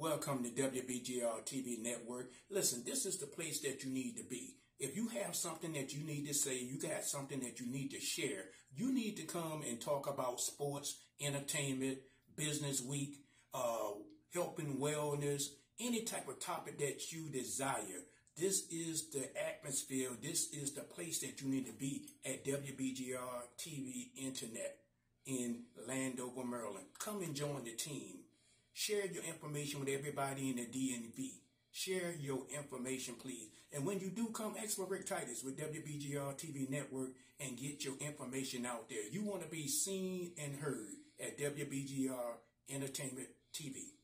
Welcome to WBGR TV Network. Listen, this is the place that you need to be. If you have something that you need to say, you got something that you need to share, you need to come and talk about sports, entertainment, business week, uh, and wellness, any type of topic that you desire. This is the atmosphere. This is the place that you need to be at WBGR TV Internet in Landover, Maryland. Come and join the team. Share your information with everybody in the DMV. Share your information, please. And when you do come, ask for Rick Titus with WBGR TV Network and get your information out there. You want to be seen and heard at WBGR Entertainment TV.